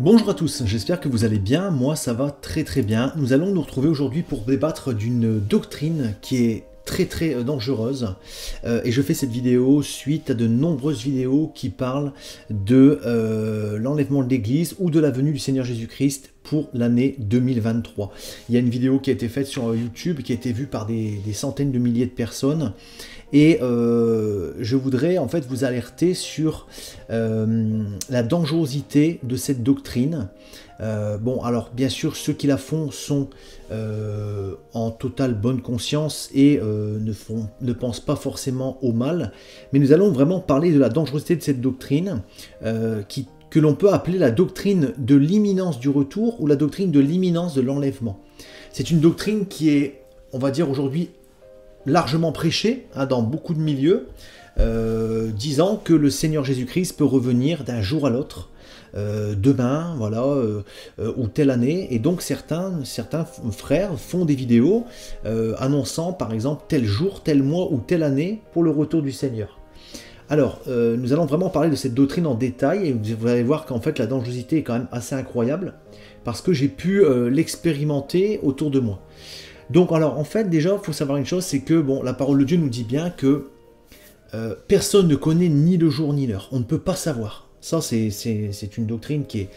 Bonjour à tous, j'espère que vous allez bien, moi ça va très très bien. Nous allons nous retrouver aujourd'hui pour débattre d'une doctrine qui est très très dangereuse euh, et je fais cette vidéo suite à de nombreuses vidéos qui parlent de euh, l'enlèvement de l'église ou de la venue du Seigneur Jésus-Christ pour l'année 2023. Il y a une vidéo qui a été faite sur YouTube qui a été vue par des centaines de milliers de personnes et euh, je voudrais en fait vous alerter sur euh, la dangerosité de cette doctrine. Euh, bon, alors bien sûr, ceux qui la font sont en totale bonne conscience et ne, font, ne pensent pas forcément au mal. Mais nous allons vraiment parler de la dangerosité de cette doctrine que l'on peut appeler la doctrine de l'imminence du retour ou la doctrine de l'imminence de l'enlèvement. C'est une doctrine qui est, on va dire aujourd'hui, largement prêché hein, dans beaucoup de milieux, euh, disant que le Seigneur Jésus-Christ peut revenir d'un jour à l'autre, euh, demain, voilà, euh, ou telle année. Et donc certains, certains frères font des vidéos annonçant par exemple tel jour, tel mois ou telle année pour le retour du Seigneur. Alors, nous allons vraiment parler de cette doctrine en détail et vous allez voir qu'en fait la dangerosité est quand même assez incroyable parce que j'ai pu l'expérimenter autour de moi. Donc alors en fait déjà il faut savoir une chose, c'est que la parole de Dieu nous dit bien que euh, personne ne connaît ni le jour ni l'heure. On ne peut pas savoir. Ça c'est une doctrine qui est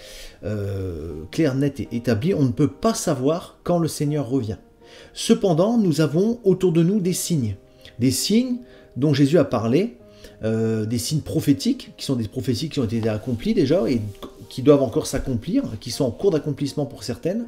euh, claire, nette et établie. On ne peut pas savoir quand le Seigneur revient. Cependant nous avons autour de nous des signes. Des signes dont Jésus a parlé, euh, des signes prophétiques, qui sont des prophéties qui ont été accomplies déjà et qui doivent encore s'accomplir, qui sont en cours d'accomplissement pour certaines.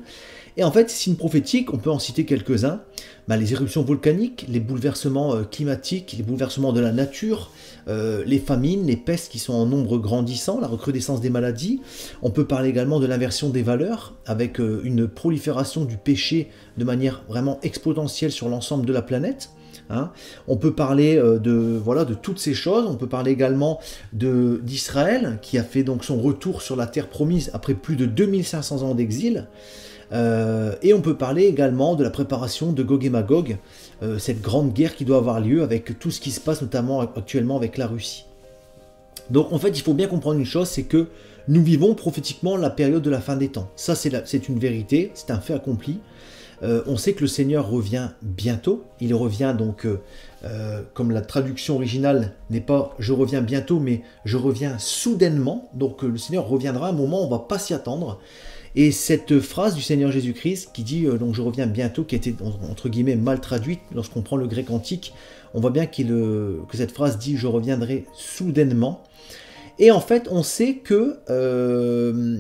Et en fait, signes prophétiques, on peut en citer quelques-uns. Bah, les éruptions volcaniques, les bouleversements euh, climatiques, les bouleversements de la nature, euh, les famines, les pestes qui sont en nombre grandissant, la recrudescence des maladies. On peut parler également de l'inversion des valeurs, avec euh, une prolifération du péché de manière vraiment exponentielle sur l'ensemble de la planète. Hein. On peut parler de voilà de toutes ces choses. On peut parler également d'Israël qui a fait donc son retour sur la terre promise après plus de 2500 ans d'exil. Euh, et on peut parler également de la préparation de Gog et Magog, euh, cette grande guerre qui doit avoir lieu avec tout ce qui se passe notamment actuellement avec la Russie. Donc en fait, il faut bien comprendre une chose, c'est que nous vivons prophétiquement la période de la fin des temps. Ça, c'est une vérité, c'est un fait accompli. Euh, on sait que le Seigneur revient bientôt. Il revient donc, comme la traduction originale n'est pas je reviens bientôt, mais je reviens soudainement. Donc le Seigneur reviendra à un moment, on ne va pas s'y attendre. Et cette phrase du Seigneur Jésus-Christ qui dit euh, donc je reviens bientôt, qui a été entre guillemets mal traduite lorsqu'on prend le grec antique, on voit bien euh, que cette phrase dit je reviendrai soudainement. Et en fait, on sait que euh,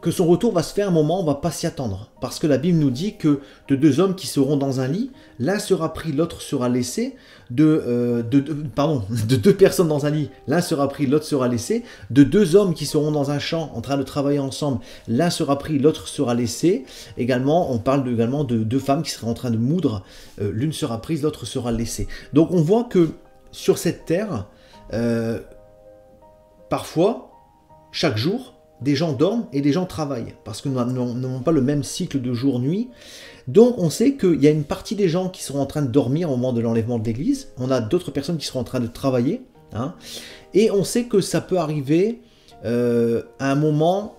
que son retour va se faire un moment, on va pas s'y attendre. Parce que la Bible nous dit que de deux hommes qui seront dans un lit, l'un sera pris, l'autre sera laissé. De, euh, de, pardon, de deux personnes dans un lit, l'un sera pris, l'autre sera laissé. De deux hommes qui seront dans un champ en train de travailler ensemble, l'un sera pris, l'autre sera laissé. Également, on parle également de deux femmes qui seraient en train de moudre, euh, l'une sera prise, l'autre sera laissée. Donc on voit que sur cette terre, parfois, chaque jour, des gens dorment et des gens travaillent, parce que nous n'avons pas le même cycle de jour-nuit. Donc on sait qu'il y a une partie des gens qui seront en train de dormir au moment de l'enlèvement de l'église, on a d'autres personnes qui seront en train de travailler, hein. et on sait que ça peut arriver euh, à un moment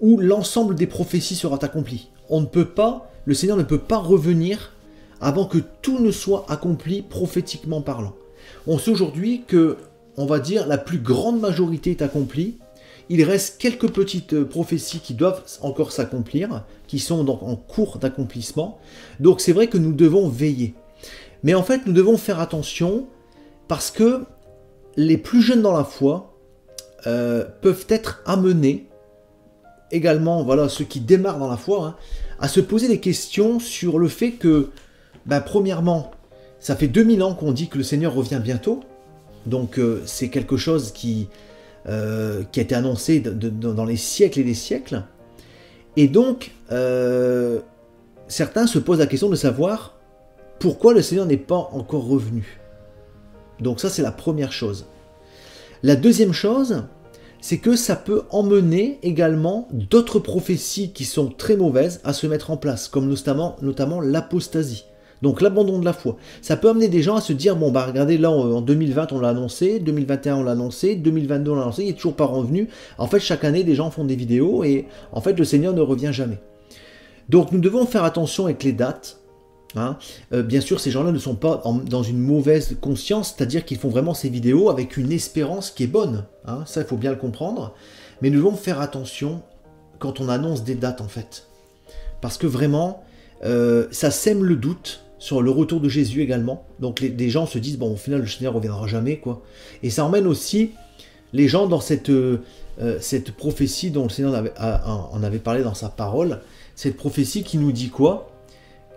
où l'ensemble des prophéties sera accompli. On ne peut pas, le Seigneur ne peut pas revenir avant que tout ne soit accompli prophétiquement parlant. On sait aujourd'hui que, on va dire, la plus grande majorité est accomplie, il reste quelques petites euh, prophéties qui doivent encore s'accomplir, qui sont donc en cours d'accomplissement. Donc c'est vrai que nous devons veiller. Mais en fait, nous devons faire attention parce que les plus jeunes dans la foi euh, peuvent être amenés, également, voilà, ceux qui démarrent dans la foi, hein, à se poser des questions sur le fait que, ben, premièrement, ça fait 2000 ans qu'on dit que le Seigneur revient bientôt. Donc euh, c'est quelque chose qui, euh, a été annoncé dans les siècles et des siècles. Et donc, euh, certains se posent la question de savoir pourquoi le Seigneur n'est pas encore revenu. Donc ça, c'est la première chose. La deuxième chose, c'est que ça peut emmener également d'autres prophéties qui sont très mauvaises à se mettre en place, comme notamment, notamment l'apostasie. Donc l'abandon de la foi. Ça peut amener des gens à se dire, bon bah regardez là en 2020 on l'a annoncé, 2021 on l'a annoncé, 2022 on l'a annoncé, il n'est toujours pas revenu. En fait chaque année des gens font des vidéos et en fait le Seigneur ne revient jamais. Donc nous devons faire attention avec les dates. Hein. Euh, bien sûr, ces gens-là ne sont pas dans une mauvaise conscience, c'est-à-dire qu'ils font vraiment ces vidéos avec une espérance qui est bonne. Hein. Ça, il faut bien le comprendre. Mais nous devons faire attention quand on annonce des dates, en fait. Parce que vraiment, euh, ça sème le doute sur le retour de Jésus également. Donc les, gens se disent, bon, au final, le Seigneur reviendra jamais, quoi. Et ça emmène aussi les gens dans cette, euh, cette prophétie dont le Seigneur en avait parlé dans sa parole, cette prophétie qui nous dit quoi?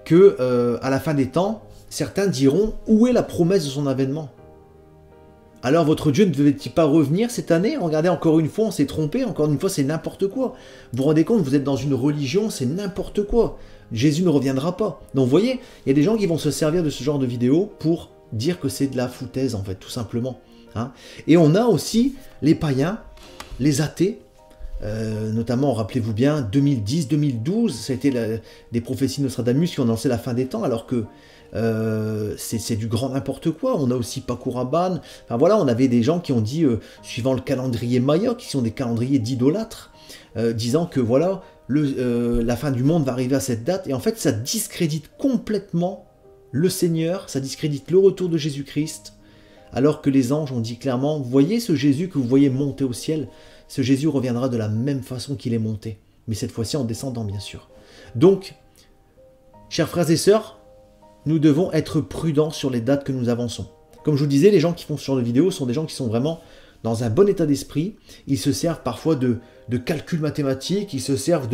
Que euh, à la fin des temps, certains diront où est la promesse de son avènement? Alors votre Dieu ne devait-il pas revenir cette année? Regardez, encore une fois, on s'est trompé, encore une fois, c'est n'importe quoi. Vous vous rendez compte, vous êtes dans une religion, c'est n'importe quoi. Jésus ne reviendra pas. Donc vous voyez, il y a des gens qui vont se servir de ce genre de vidéo pour dire que c'est de la foutaise, en fait, tout simplement. Hein. Et on a aussi les païens, les athées, euh, notamment, rappelez-vous bien, 2010-2012, ça a été des prophéties de Nostradamus qui ont annoncé la fin des temps, alors que euh, c'est du grand n'importe quoi. On a aussi Paco. Enfin voilà, on avait des gens qui ont dit, euh, suivant le calendrier Maya, qui sont des calendriers d'idolâtres, disant que voilà, la fin du monde va arriver à cette date. Et en fait, ça discrédite complètement le Seigneur, ça discrédite le retour de Jésus-Christ, alors que les anges ont dit clairement, voyez ce Jésus que vous voyez monter au ciel, ce Jésus reviendra de la même façon qu'il est monté, mais cette fois-ci en descendant bien sûr. Donc, chers frères et sœurs, nous devons être prudents sur les dates que nous avançons. Comme je vous disais, les gens qui font ce genre de vidéos sont des gens qui sont vraiment dans un bon état d'esprit. Ils se servent parfois de, calculs mathématiques, ils se servent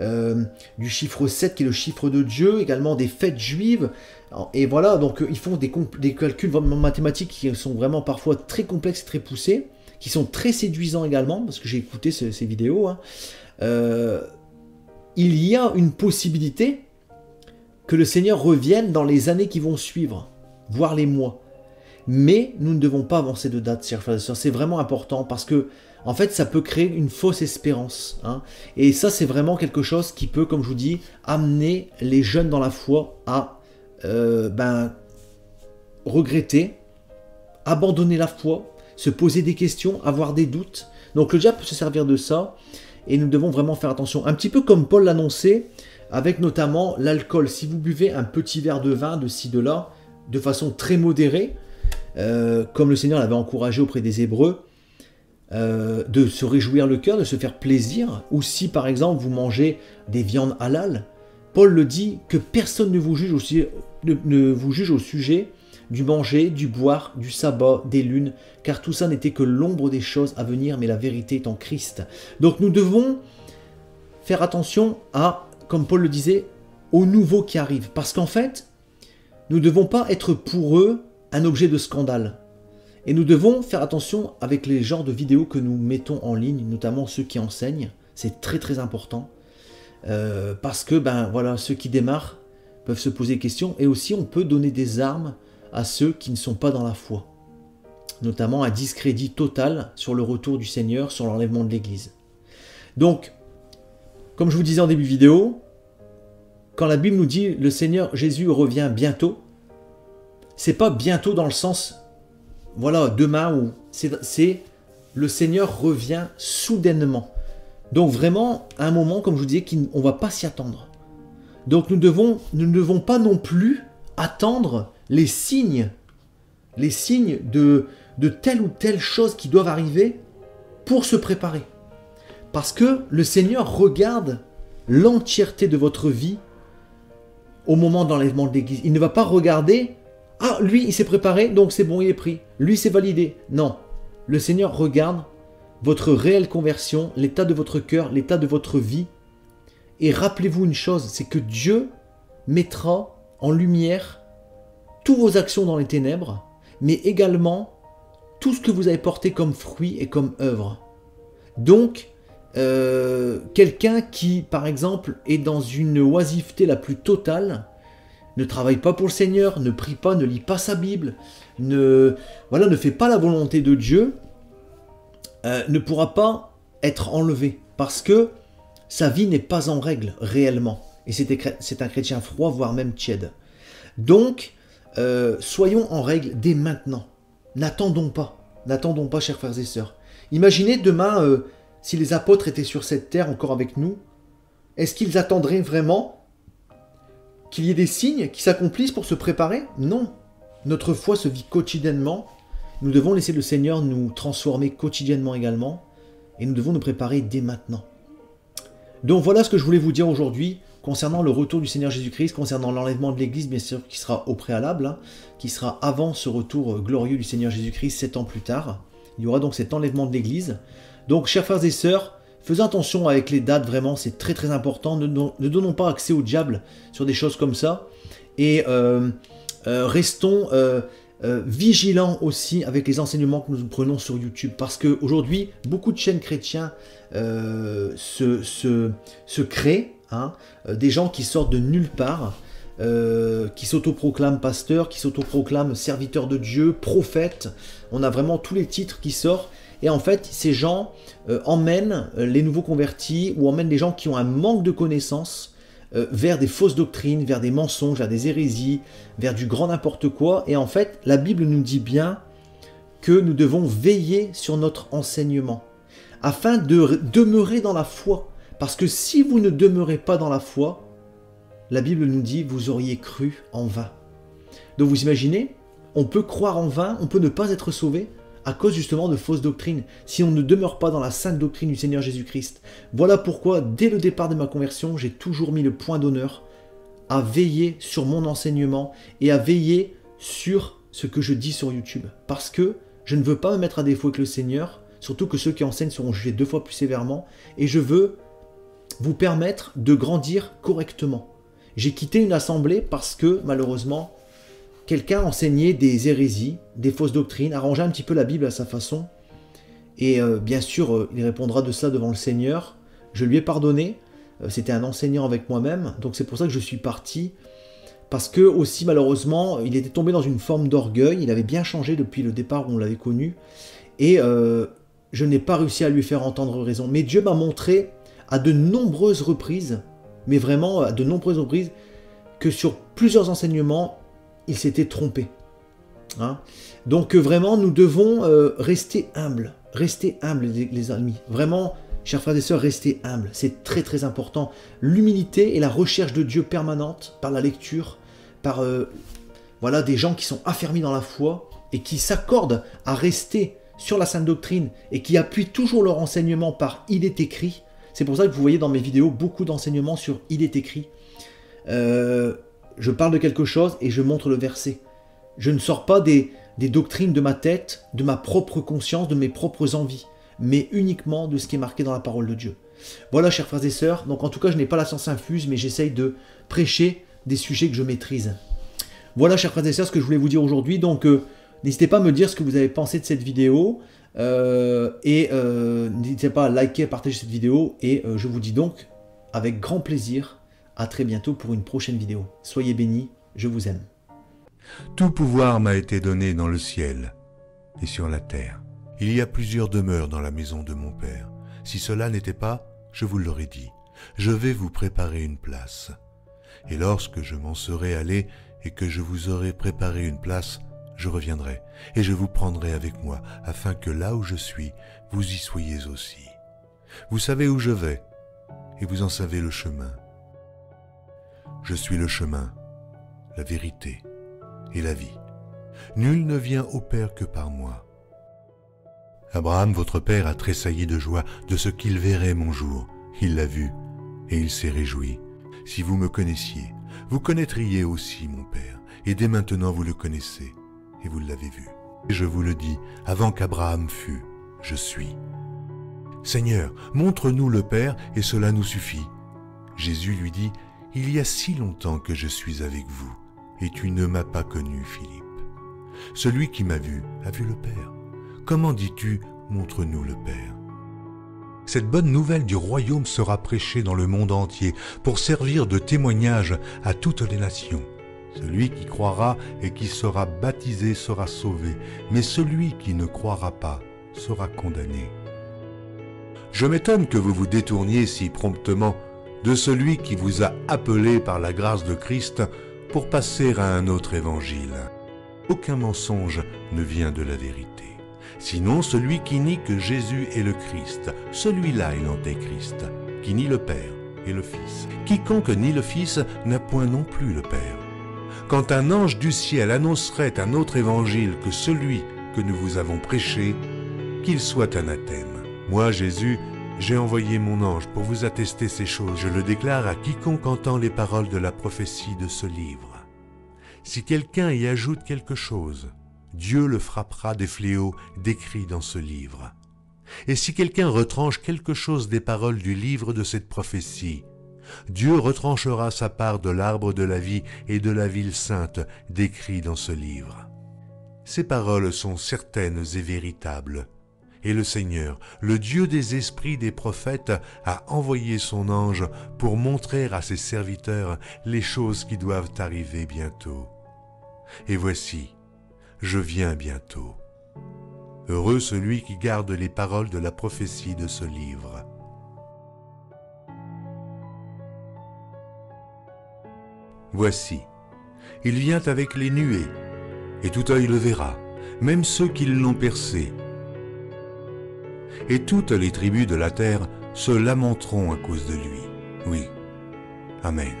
euh, du chiffre 7 qui est le chiffre de Dieu, également des fêtes juives. Et voilà, donc ils font des, des calculs mathématiques qui sont vraiment parfois très complexes et très poussés qui sont très séduisants également, parce que j'ai écouté ces, vidéos, hein. euh, il y a une possibilité que le Seigneur revienne dans les années qui vont suivre, voire les mois. Mais nous ne devons pas avancer de date, chers frères et sœurs. C'est vraiment important parce que, en fait, ça peut créer une fausse espérance. Hein. Et ça, c'est vraiment quelque chose qui peut, comme je vous dis, amener les jeunes dans la foi à euh, ben, regretter, abandonner la foi, se poser des questions, avoir des doutes. Donc le diable peut se servir de ça et nous devons vraiment faire attention. Un petit peu comme Paul l'annonçait, avec notamment l'alcool. Si vous buvez un petit verre de vin de ci, de là, de façon très modérée, euh, comme le Seigneur l'avait encouragé auprès des Hébreux, euh, de se réjouir le cœur, de se faire plaisir, ou si par exemple vous mangez des viandes halal, Paul le dit que personne ne vous juge ne vous juge au sujet du manger, du boire, du sabbat, des lunes, car tout ça n'était que l'ombre des choses à venir, mais la vérité est en Christ. Donc nous devons faire attention à, comme Paul le disait, aux nouveaux qui arrivent, parce qu'en fait, nous ne devons pas être pour eux un objet de scandale. Et nous devons faire attention avec les genres de vidéos que nous mettons en ligne, notamment ceux qui enseignent. C'est très très important. Euh, parce que ben voilà, ceux qui démarrent peuvent se poser des questions et aussi on peut donner des armes à ceux qui ne sont pas dans la foi, notamment un discrédit total sur le retour du Seigneur, sur l'enlèvement de l'Église. Donc, comme je vous disais en début vidéo, quand la Bible nous dit le Seigneur Jésus revient bientôt, c'est pas bientôt dans le sens, voilà, demain ou c'est le Seigneur revient soudainement. Donc vraiment, à un moment, comme je vous disais, on ne va pas s'y attendre. Donc nous, devons, nous ne devons pas non plus attendre les signes, les signes de, de telle ou telle chose qui doivent arriver pour se préparer. Parce que le Seigneur regarde l'entièreté de votre vie au moment d'enlèvement de l'Église. Il ne va pas regarder, ah, lui, il s'est préparé, donc c'est bon, il est pris. Lui, c'est validé. Non. Le Seigneur regarde votre réelle conversion, l'état de votre cœur, l'état de votre vie. Et rappelez-vous une chose, c'est que Dieu mettra en lumière toutes vos actions dans les ténèbres, mais également tout ce que vous avez porté comme fruit et comme œuvre. Donc, euh, quelqu'un qui, par exemple, est dans une oisiveté la plus totale, ne travaille pas pour le Seigneur, ne prie pas, ne lit pas sa Bible, ne, voilà, ne fait pas la volonté de Dieu, euh, ne pourra pas être enlevé parce que sa vie n'est pas en règle réellement. Et c'est un chrétien froid, voire même tiède. Donc, euh, soyons en règle dès maintenant. N'attendons pas. N'attendons pas, chers frères et sœurs. Imaginez demain, si les apôtres étaient sur cette terre encore avec nous, est-ce qu'ils attendraient vraiment qu'il y ait des signes qui s'accomplissent pour se préparer? Non. Notre foi se vit quotidiennement. Nous devons laisser le Seigneur nous transformer quotidiennement également. Et nous devons nous préparer dès maintenant. Donc voilà ce que je voulais vous dire aujourd'hui concernant le retour du Seigneur Jésus-Christ, concernant l'enlèvement de l'Église, bien sûr, qui sera au préalable, hein, qui sera avant ce retour glorieux du Seigneur Jésus-Christ, sept ans plus tard. Il y aura donc cet enlèvement de l'Église. Donc, chers frères et sœurs, faisons attention avec les dates, vraiment, c'est très très important. Ne, donnons pas accès au diable sur des choses comme ça. Et euh, euh, restons euh, vigilants aussi avec les enseignements que nous prenons sur YouTube. Parce qu'aujourd'hui, beaucoup de chaînes chrétiens se, créent Hein, des gens qui sortent de nulle part, euh, qui s'autoproclament pasteurs, qui s'autoproclament serviteurs de Dieu, prophètes. On a vraiment tous les titres qui sortent. Et en fait, ces gens euh, emmènent les nouveaux convertis ou emmènent les gens qui ont un manque de connaissances vers des fausses doctrines, vers des mensonges, vers des hérésies, vers du grand n'importe quoi. Et en fait, la Bible nous dit bien que nous devons veiller sur notre enseignement afin de demeurer dans la foi. Parce que si vous ne demeurez pas dans la foi, la Bible nous dit, vous auriez cru en vain. Donc vous imaginez, on peut croire en vain, on peut ne pas être sauvé à cause justement de fausses doctrines, si on ne demeure pas dans la sainte doctrine du Seigneur Jésus-Christ. Voilà pourquoi, dès le départ de ma conversion, j'ai toujours mis le point d'honneur à veiller sur mon enseignement et à veiller sur ce que je dis sur YouTube. Parce que je ne veux pas me mettre à défaut avec le Seigneur, surtout que ceux qui enseignent seront jugés deux fois plus sévèrement, et je veux vous permettre de grandir correctement. J'ai quitté une assemblée parce que, malheureusement, quelqu'un enseignait des hérésies, des fausses doctrines, arrangeait un petit peu la Bible à sa façon. Et euh, bien sûr, euh, il répondra de ça devant le Seigneur. Je lui ai pardonné. Euh, c'était un enseignant avec moi-même. Donc c'est pour ça que je suis parti. Parce que aussi, malheureusement, il était tombé dans une forme d'orgueil. Il avait bien changé depuis le départ où on l'avait connu. Et je n'ai pas réussi à lui faire entendre raison. Mais Dieu m'a montré à de nombreuses reprises, mais vraiment à de nombreuses reprises, que sur plusieurs enseignements, il s'était trompé. Hein. Donc euh, vraiment, nous devons euh, rester humbles, rester humbles les, amis. Vraiment, chers frères et sœurs, restez humbles. C'est très très important. L'humilité et la recherche de Dieu permanente par la lecture, par euh, voilà des gens qui sont affermis dans la foi et qui s'accordent à rester sur la sainte doctrine et qui appuient toujours leur enseignement par il est écrit. C'est pour ça que vous voyez dans mes vidéos beaucoup d'enseignements sur il est écrit. Euh, je parle de quelque chose et je montre le verset. Je ne sors pas des, doctrines de ma tête, de ma propre conscience, de mes propres envies, mais uniquement de ce qui est marqué dans la parole de Dieu. Voilà, chers frères et sœurs, donc en tout cas, je n'ai pas la science infuse, mais j'essaye de prêcher des sujets que je maîtrise. Voilà, chers frères et sœurs, ce que je voulais vous dire aujourd'hui. Donc, euh, n'hésitez pas à me dire ce que vous avez pensé de cette vidéo. Euh, et euh, n'hésitez pas à liker, partager cette vidéo. Et euh, je vous dis donc, avec grand plaisir, à très bientôt pour une prochaine vidéo. Soyez bénis, je vous aime. Tout pouvoir m'a été donné dans le ciel et sur la terre. Il y a plusieurs demeures dans la maison de mon Père. Si cela n'était pas, je vous l'aurais dit. Je vais vous préparer une place. Et lorsque je m'en serai allé et que je vous aurai préparé une place, je reviendrai, et je vous prendrai avec moi, afin que là où je suis, vous y soyez aussi. Vous savez où je vais, et vous en savez le chemin. Je suis le chemin, la vérité et la vie. Nul ne vient au Père que par moi. Abraham, votre Père, a tressailli de joie de ce qu'il verrait mon jour. Il l'a vu, et il s'est réjoui. Si vous me connaissiez, vous connaîtriez aussi mon Père, et dès maintenant vous le connaissez, et vous l'avez vu. Et je vous le dis, avant qu'Abraham fût, je suis. Seigneur, montre-nous le Père, et cela nous suffit. Jésus lui dit, Il y a si longtemps que je suis avec vous, et tu ne m'as pas connu, Philippe. Celui qui m'a vu a vu le Père. Comment dis-tu, montre-nous le Père? Cette bonne nouvelle du royaume sera prêchée dans le monde entier pour servir de témoignage à toutes les nations. Celui qui croira et qui sera baptisé sera sauvé, mais celui qui ne croira pas sera condamné. Je m'étonne que vous vous détourniez si promptement de celui qui vous a appelé par la grâce de Christ pour passer à un autre évangile. Aucun mensonge ne vient de la vérité. Sinon celui qui nie que Jésus est le Christ, celui-là est l'antéchrist, qui nie le Père et le Fils. Quiconque nie le Fils n'a point non plus le Père. Quand un ange du ciel annoncerait un autre évangile que celui que nous vous avons prêché, qu'il soit anathème. Moi, Jésus, j'ai envoyé mon ange pour vous attester ces choses. Je le déclare à quiconque entend les paroles de la prophétie de ce livre. Si quelqu'un y ajoute quelque chose, Dieu le frappera des fléaux décrits dans ce livre. Et si quelqu'un retranche quelque chose des paroles du livre de cette prophétie, Dieu retranchera sa part de l'arbre de la vie et de la ville sainte décrits dans ce livre. Ces paroles sont certaines et véritables. Et le Seigneur, le Dieu des esprits des prophètes, a envoyé son ange pour montrer à ses serviteurs les choses qui doivent arriver bientôt. Et voici, je viens bientôt. Heureux celui qui garde les paroles de la prophétie de ce livre. Voici, il vient avec les nuées, et tout œil le verra, même ceux qui l'ont percé. Et toutes les tribus de la terre se lamenteront à cause de lui. Oui. Amen.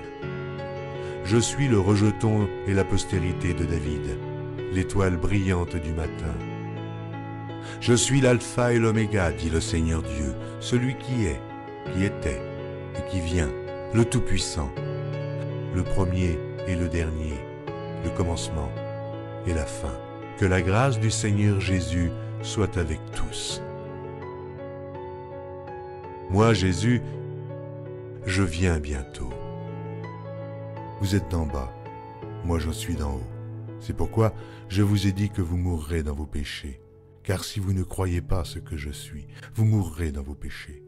Je suis le rejeton et la postérité de David, l'étoile brillante du matin. Je suis l'alpha et l'oméga, dit le Seigneur Dieu, celui qui est, qui était et qui vient, le Tout-Puissant le premier et le dernier, le commencement et la fin. Que la grâce du Seigneur Jésus soit avec tous. Moi, Jésus, je viens bientôt. Vous êtes d'en bas, moi je suis d'en haut. C'est pourquoi je vous ai dit que vous mourrez dans vos péchés. Car si vous ne croyez pas ce que je suis, vous mourrez dans vos péchés.